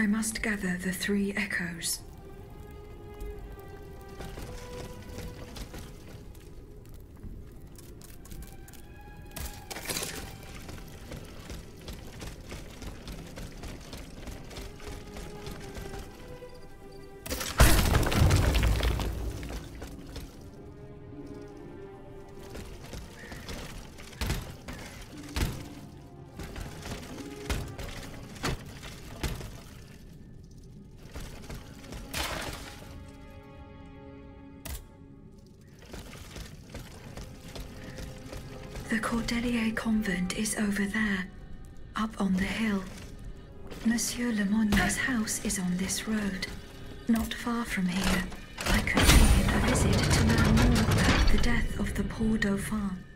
I must gather the three echoes. The Cordeliers convent is over there, up on the hill. Monsieur Lemonier's house is on this road, not far from here. I could pay him a visit to learn more about the death of the poor Dauphin.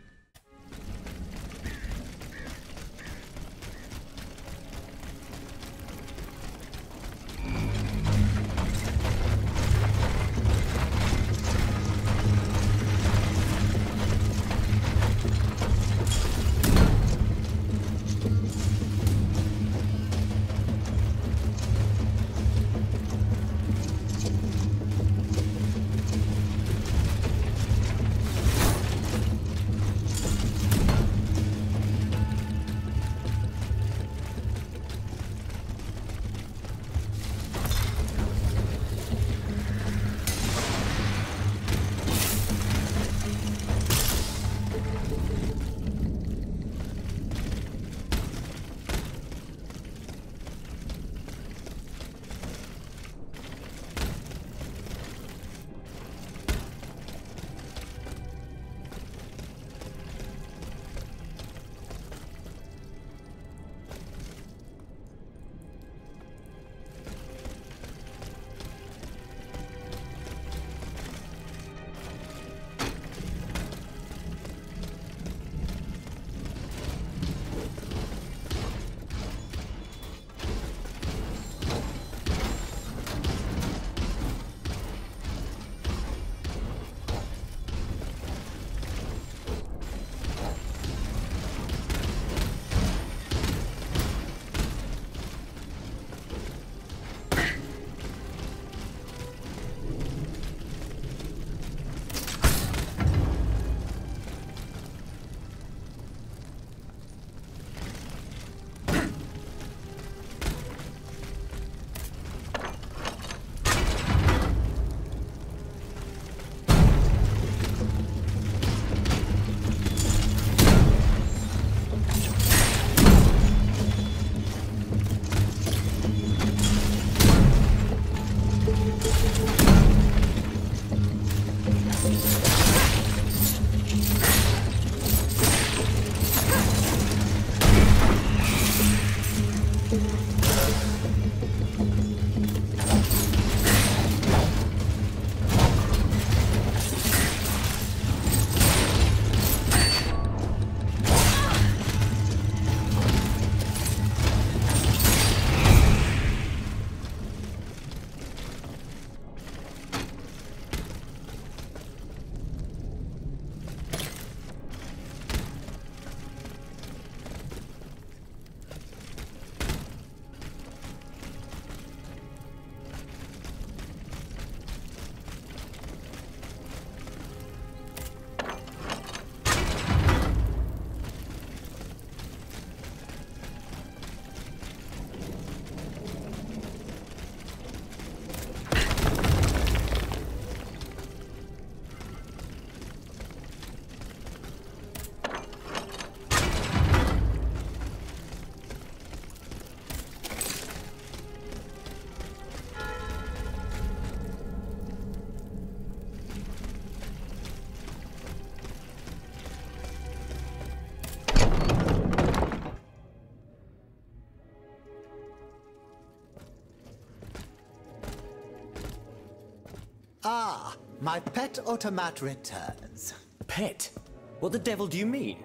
Ah, my pet automat returns. Pet? What the devil do you mean?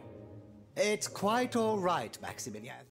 It's quite all right, Maximilian.